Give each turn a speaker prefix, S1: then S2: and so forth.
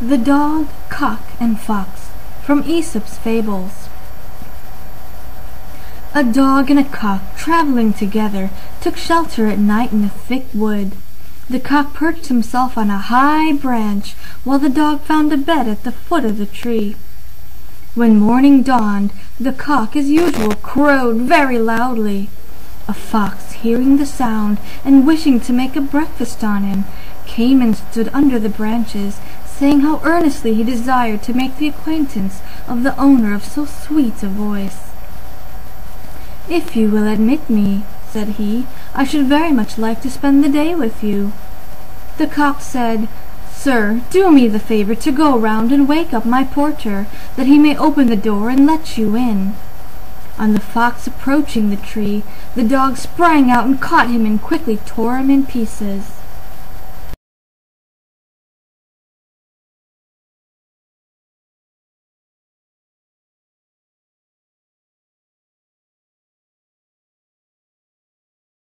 S1: The Dog, Cock, and Fox From Aesop's Fables A dog and a cock, travelling together, took shelter at night in a thick wood. The cock perched himself on a high branch, while the dog found a bed at the foot of the tree. When morning dawned, the cock, as usual, crowed very loudly. A fox, hearing the sound, and wishing to make a breakfast on him, came and stood under the branches, saying how earnestly he desired to make the acquaintance of the owner of so sweet a voice. "If you will admit me," said he, "I should very much like to spend the day with you." The cock said, "Sir, do me the favour to go round and wake up my porter, that he may open the door and let you in." On the fox approaching the tree, the dog sprang out and caught him and quickly tore him in pieces.